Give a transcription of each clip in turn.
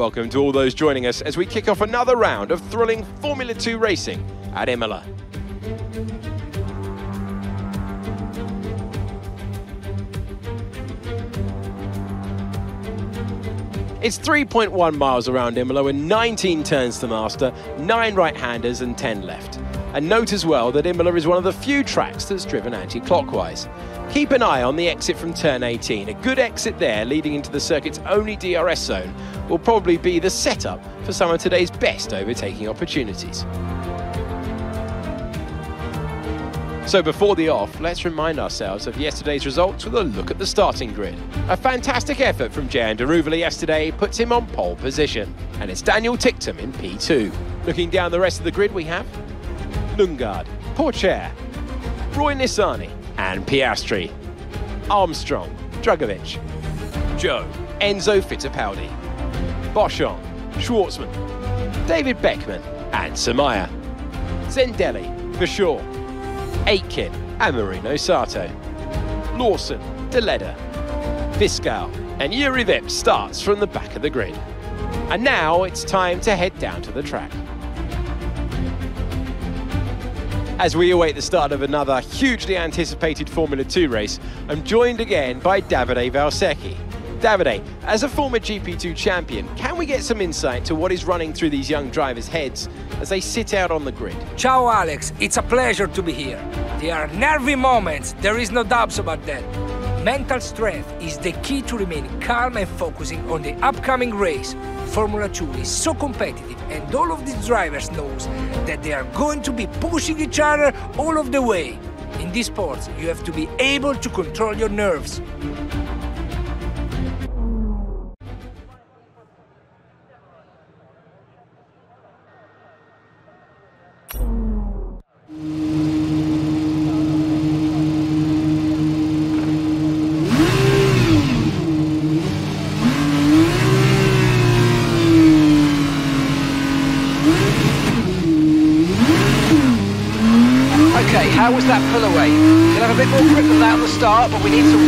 welcome to all those joining us as we kick off another round of thrilling Formula 2 racing at Imola. It's 3.1 miles around Imola with 19 turns to master, 9 right-handers and 10 left. And note as well that Imola is one of the few tracks that's driven anti-clockwise. Keep an eye on the exit from turn 18. A good exit there leading into the circuit's only DRS zone will probably be the setup for some of today's best overtaking opportunities. So before the off, let's remind ourselves of yesterday's results with a look at the starting grid. A fantastic effort from Jehan Daruvala yesterday puts him on pole position, and it's Daniel Ticktum in P2. Looking down the rest of the grid we have Lundgaard, Pourchaire, Roy Nissany and Piastri, Armstrong, Drugovich, Zhou, Enzo Fittipaldi, Boschung, Shwartzman, David Beckmann and Samaia, Zendeli, Verschoor, Aitken and Marino Sato, Lawson, Deledda, Viscaal and Juri Vips starts from the back of the grid. And now it's time to head down to the track. As we await the start of another hugely anticipated Formula 2 race, I'm joined again by Davide Valsecchi. Davide, as a former GP2 champion, can we get some insight to what is running through these young drivers' heads as they sit out on the grid? Ciao Alex, it's a pleasure to be here. There are nervy moments, there is no doubts about that. Mental strength is the key to remain calm and focusing on the upcoming race. Formula 2 is so competitive and all of these drivers knows that they are going to be pushing each other all of the way. In this sport, you have to be able to control your nerves. But we need to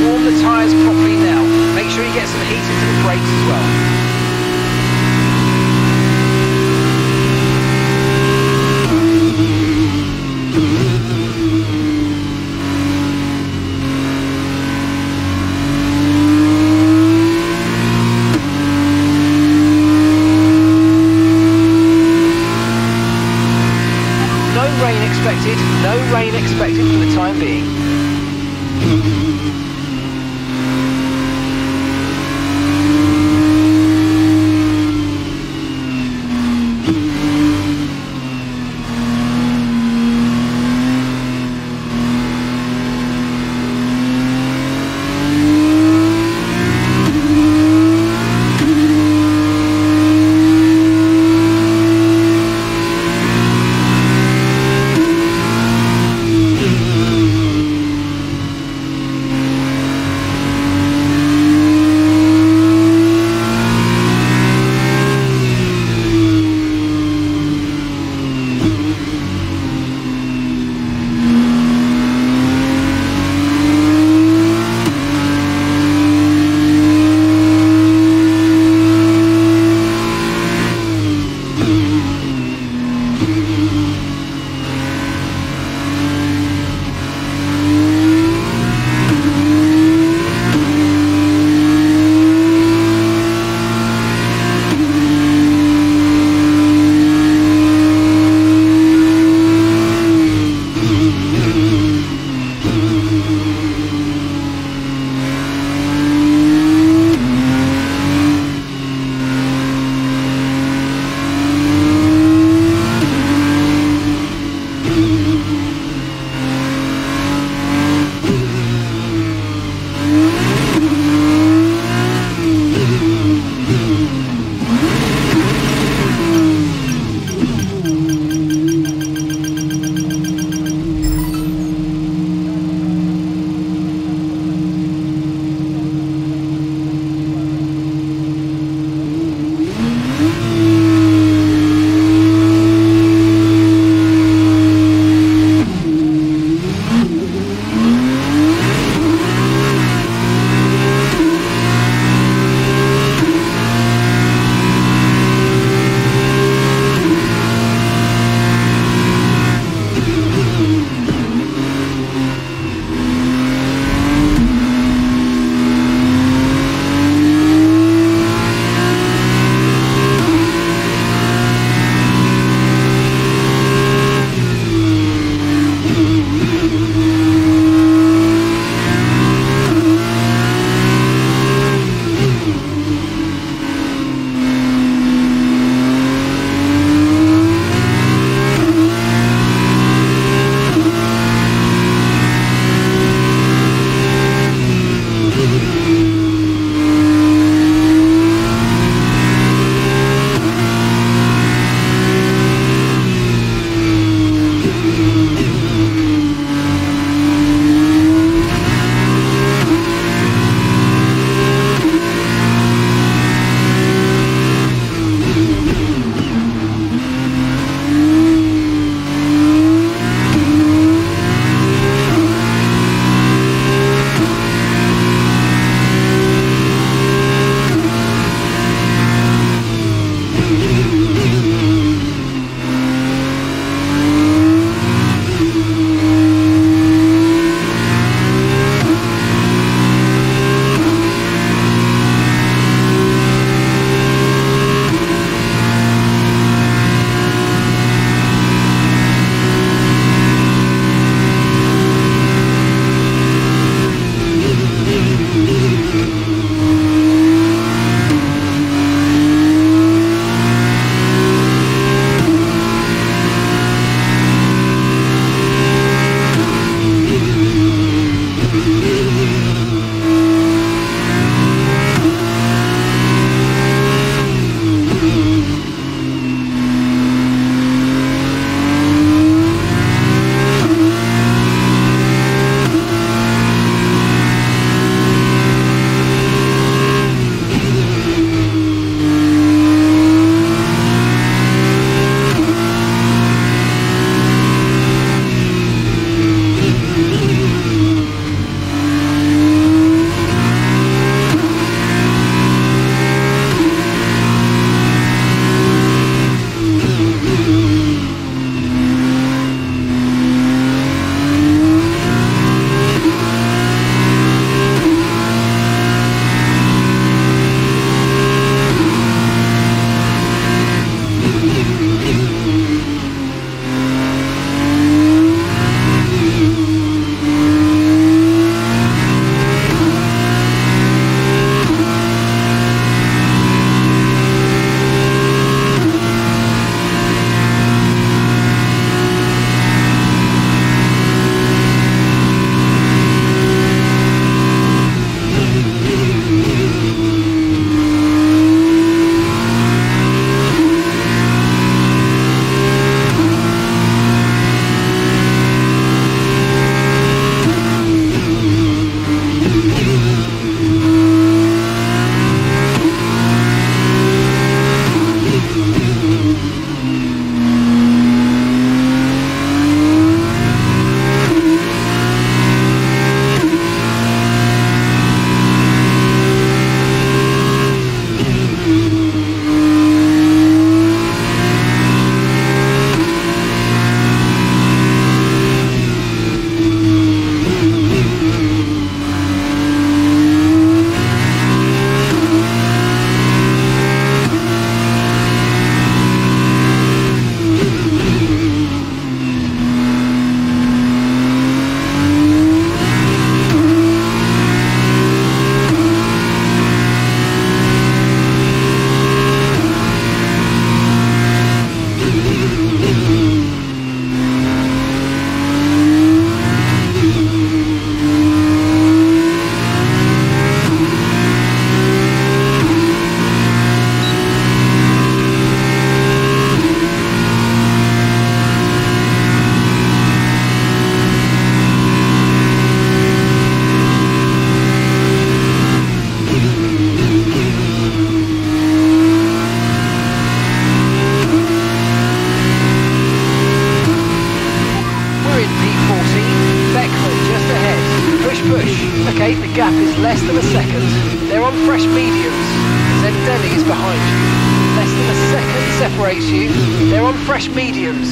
behind. Less than a second separates you. They're on fresh mediums.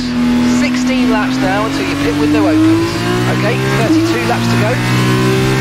16 laps now until your pit window opens. Okay, 32 laps to go.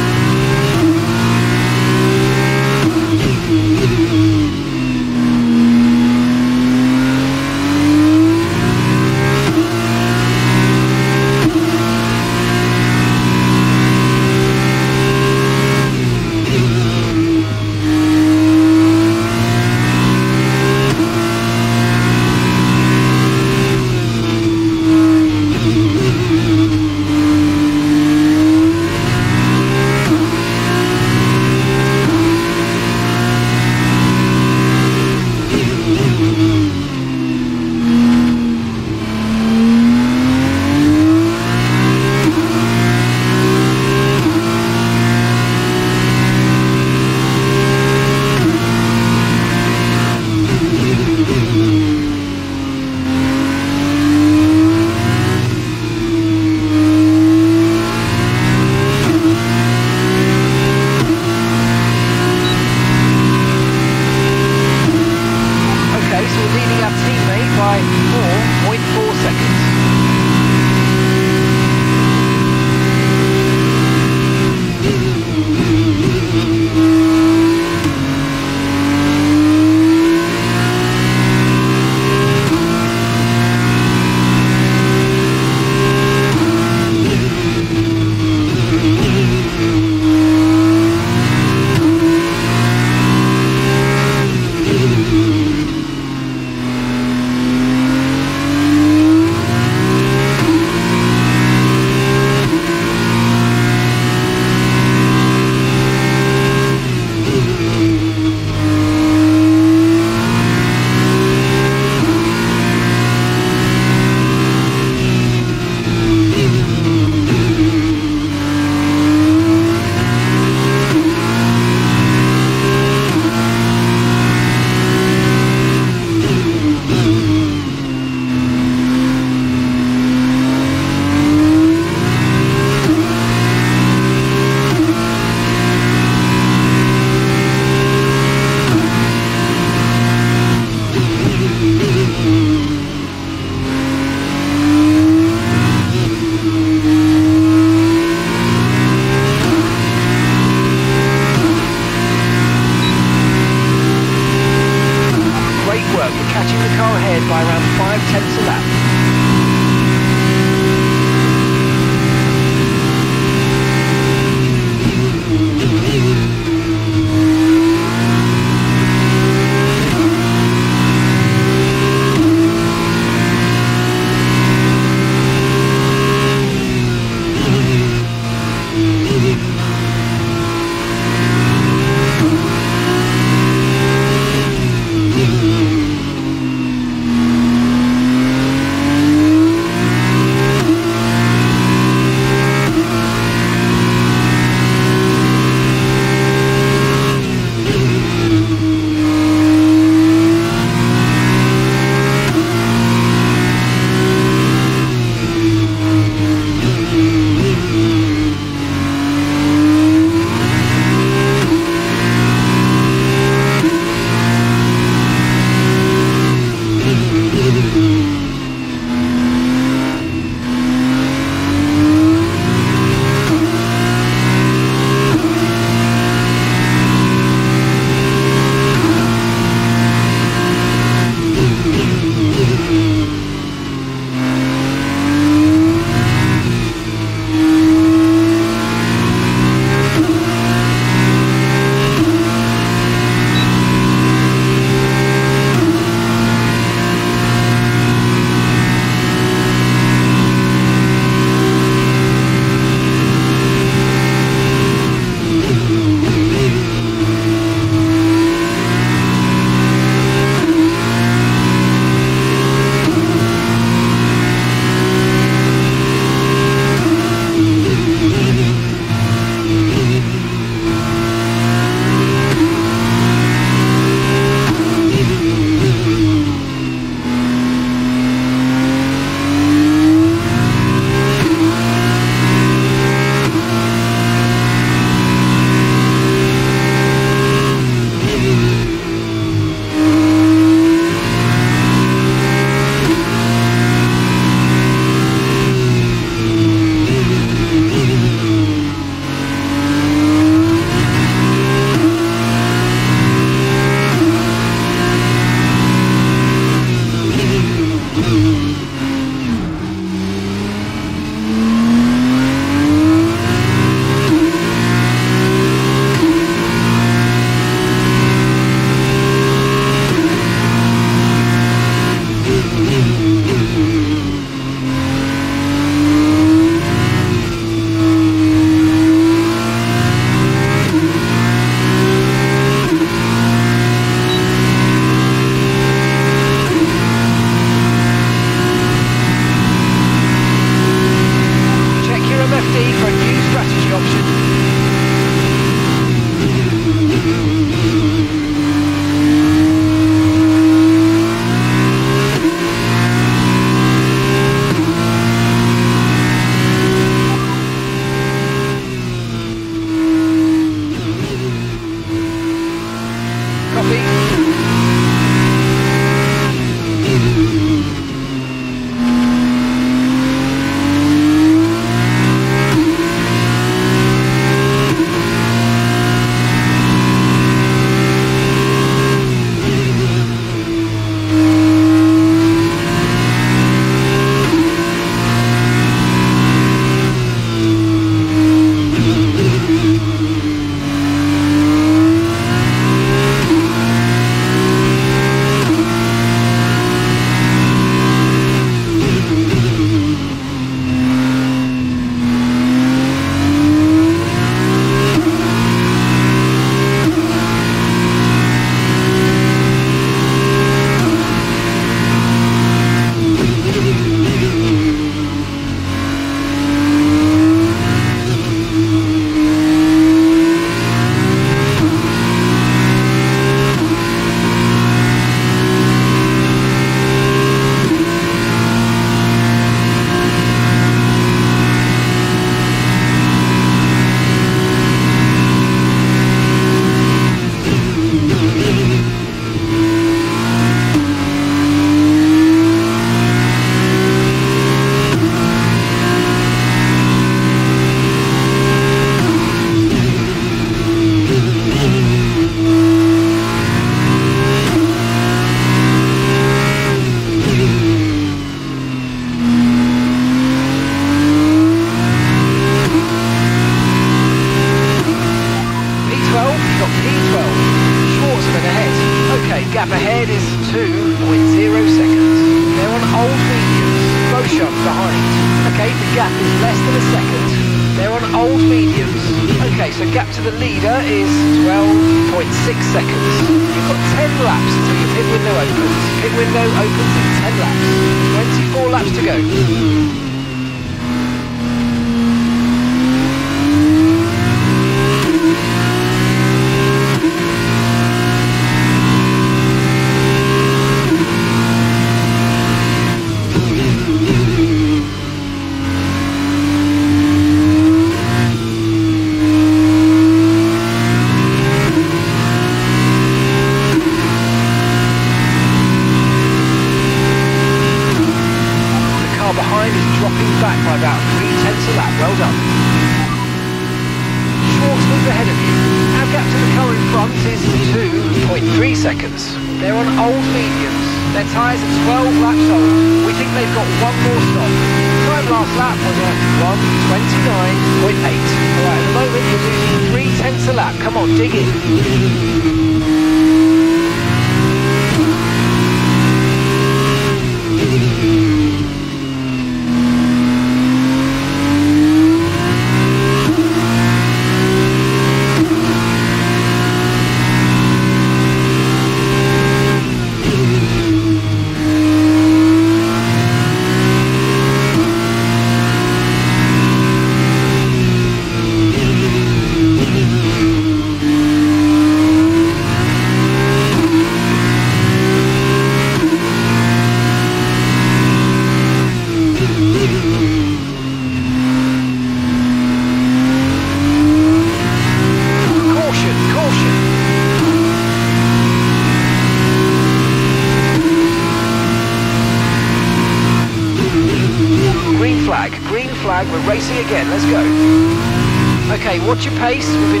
Watch your pace. We've informed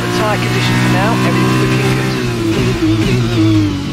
about the tyre condition for now. Everything's looking good.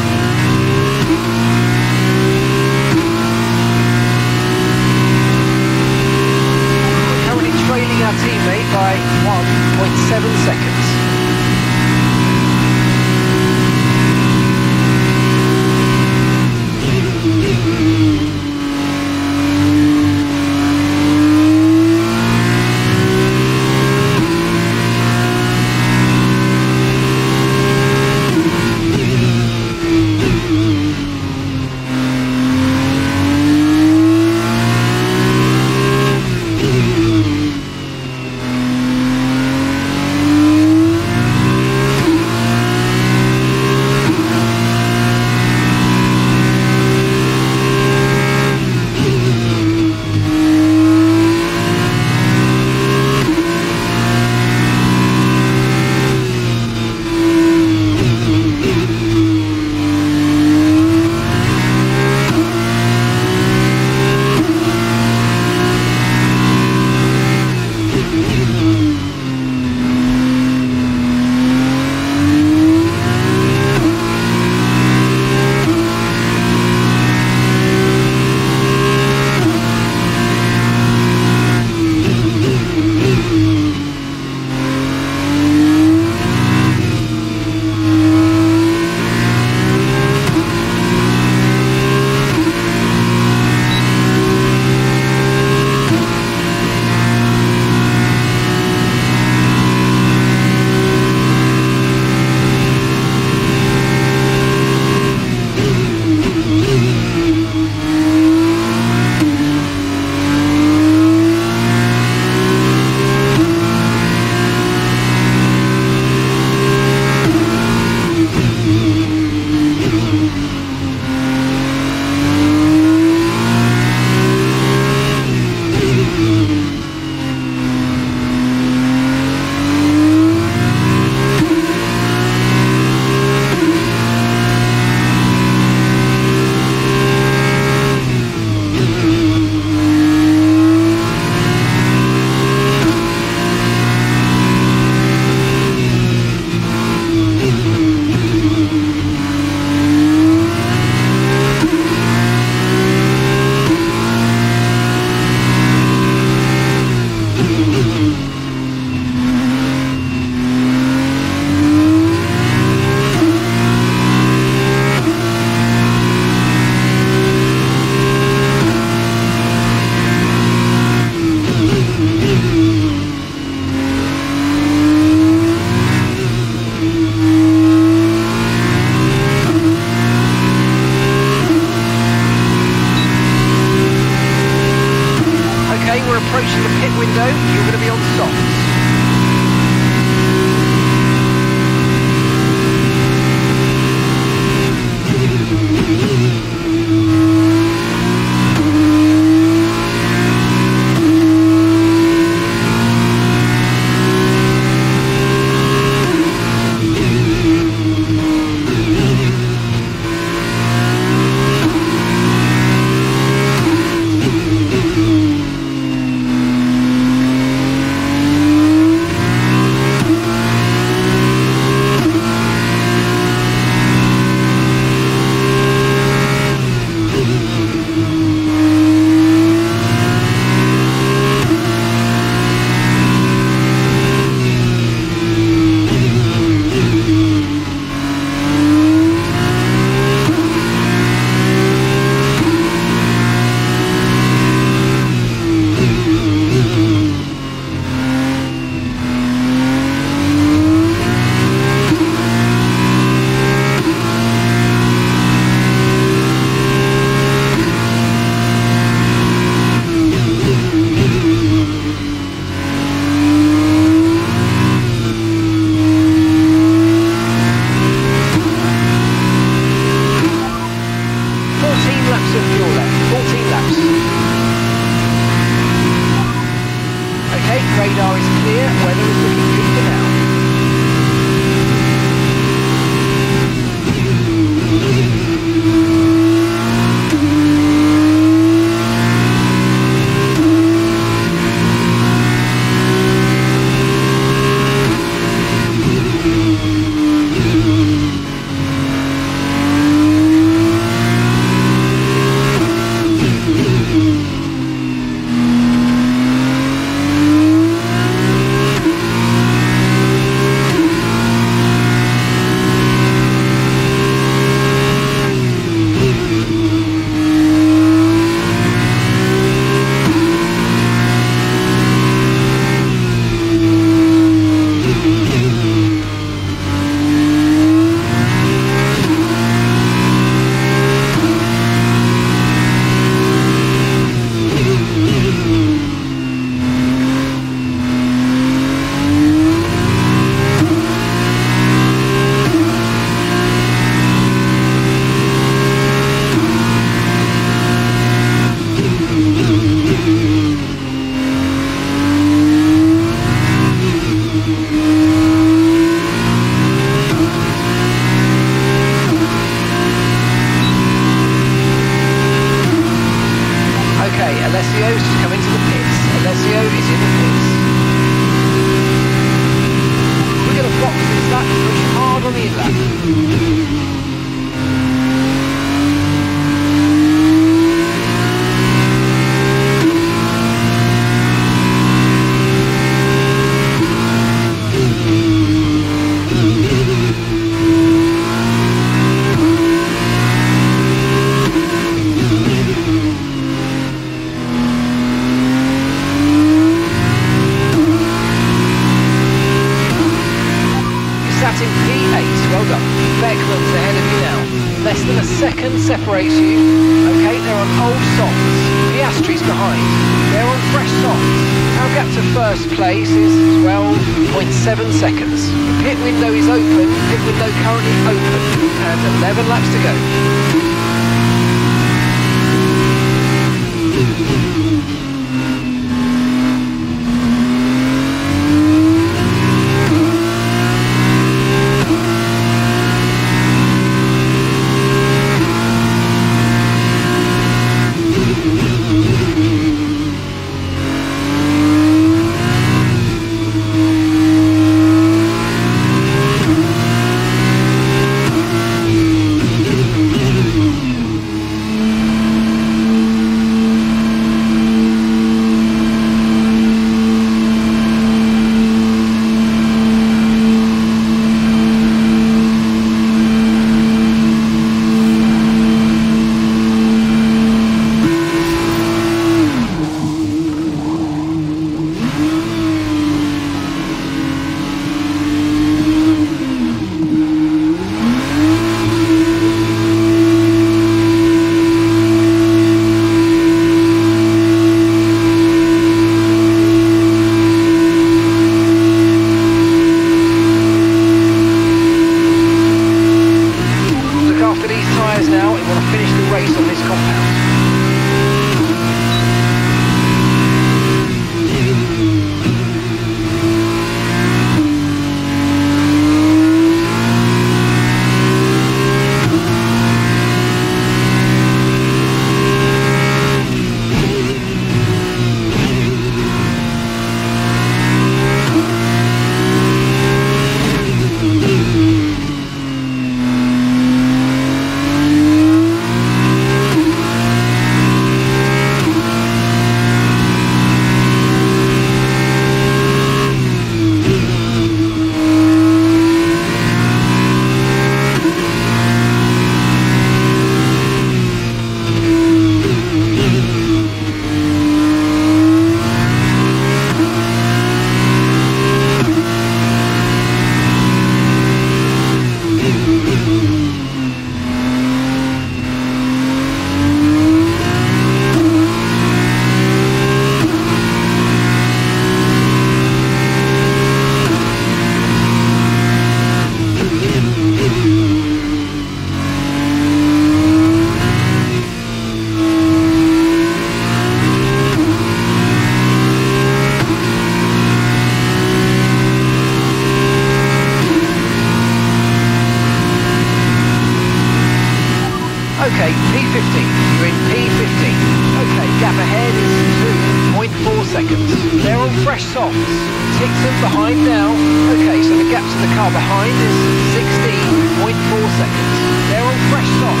car behind is 16.4 seconds. They're on fresh soft.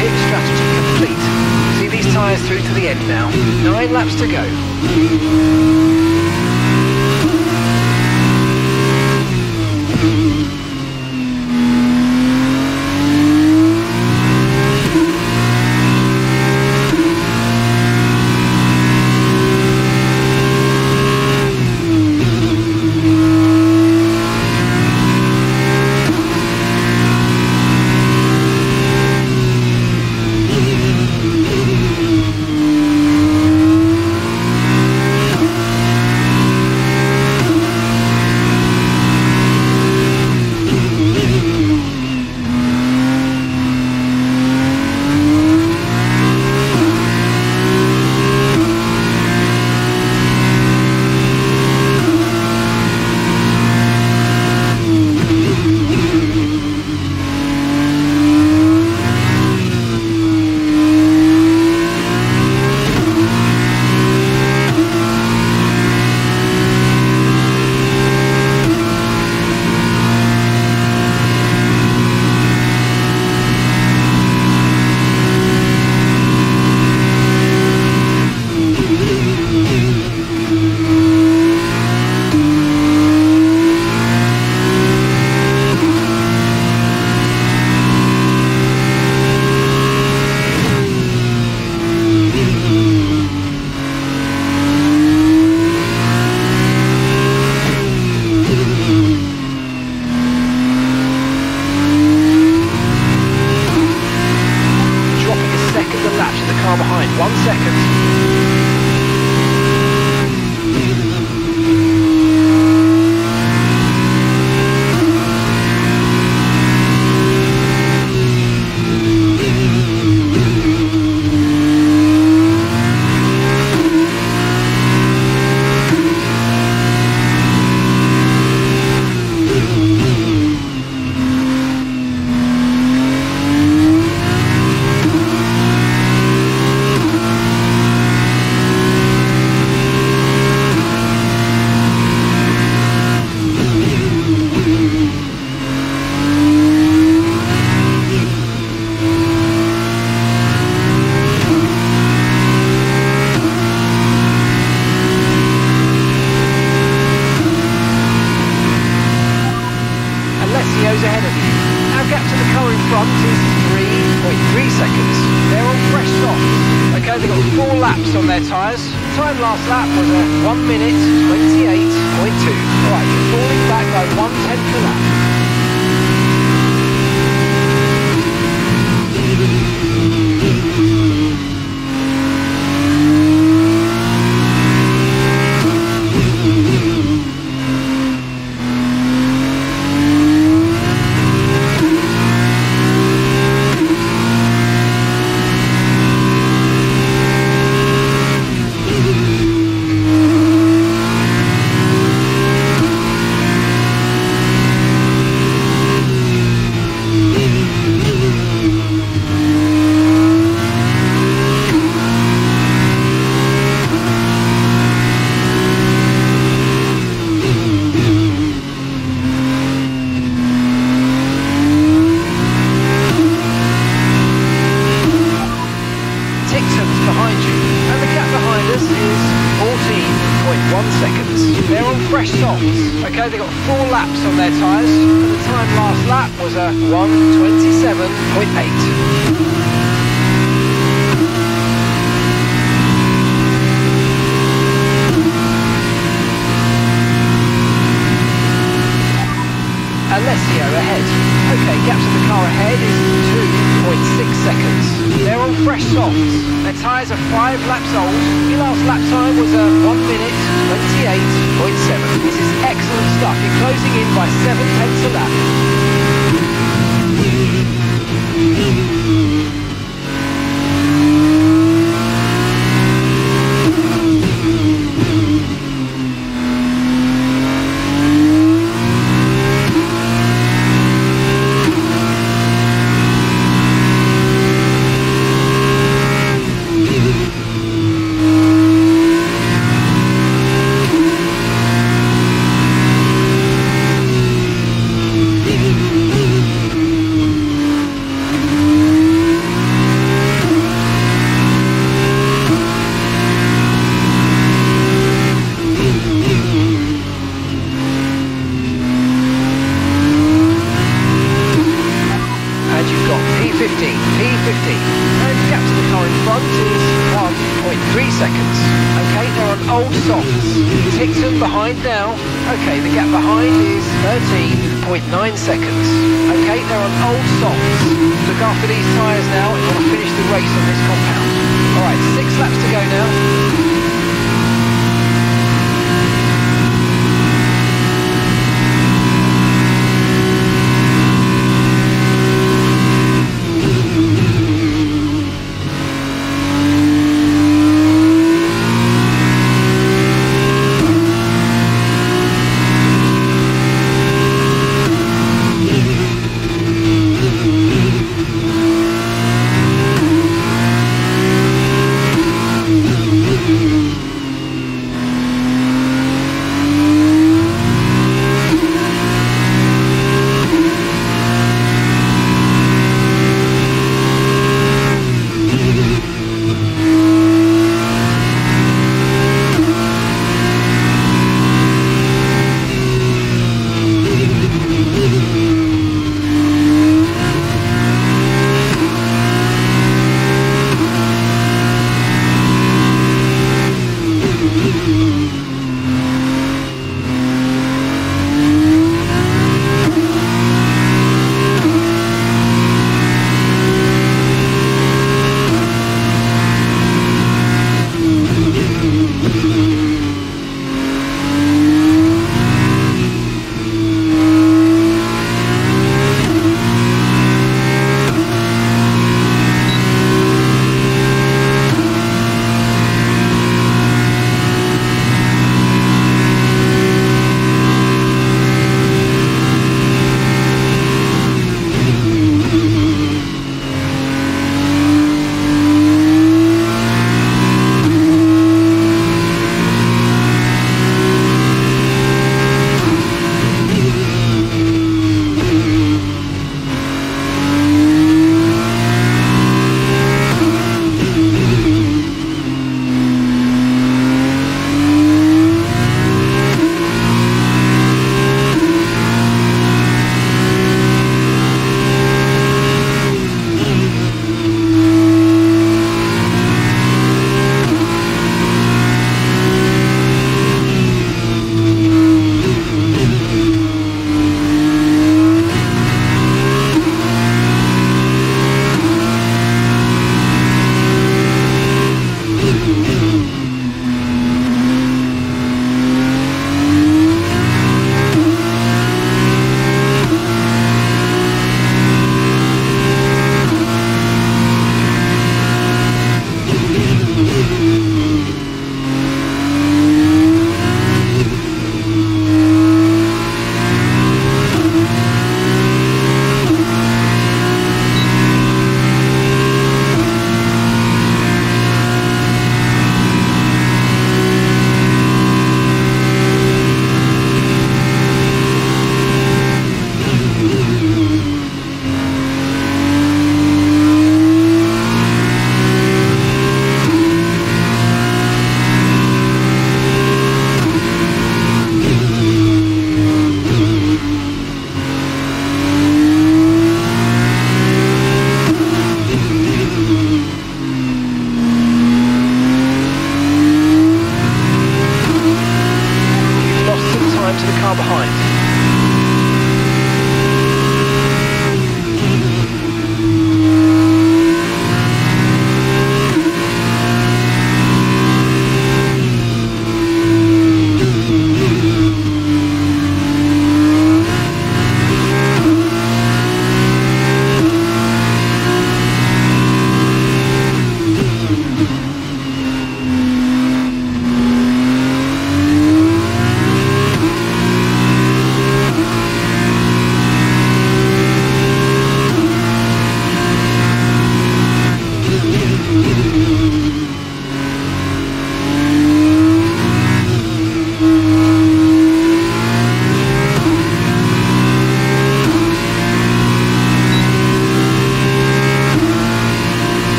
Pit strategy complete. See these tyres through to the end now. Nine laps to go.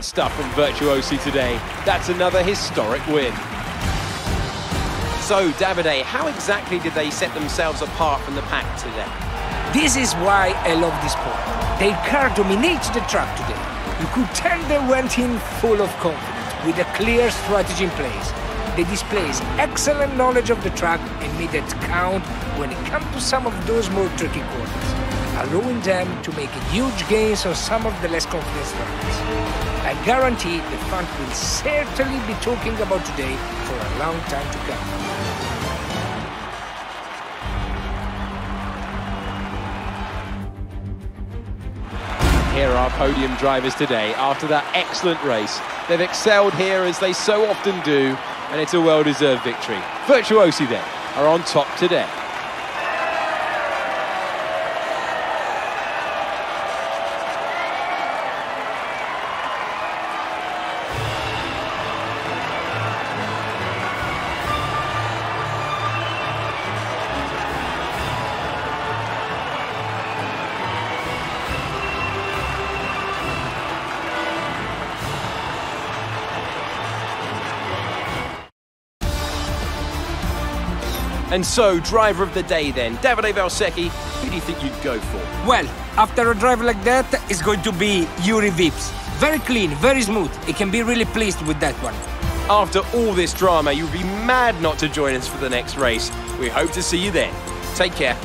Brilliant stuff from Virtuosi today. That's another historic win. So, Davide, how exactly did they set themselves apart from the pack today? This is why I love this sport. Their car dominates the track today. You could tell they went in full of confidence, with a clear strategy in place. They displays excellent knowledge of the track and made it count when it comes to some of those more tricky corners, allowing them to make huge gains on some of the less confident runs. I guarantee the fans will certainly be talking about today for a long time to come. Here are podium drivers today after that excellent race. They've excelled here as they so often do, and it's a well-deserved victory. Virtuosi then are on top today. And so, driver of the day then, Davide Valsecchi, who do you think you'd go for? Well, after a drive like that, it's going to be Jüri Vips. Very clean, very smooth. He can be really pleased with that one. After all this drama, you'd be mad not to join us for the next race. We hope to see you then. Take care.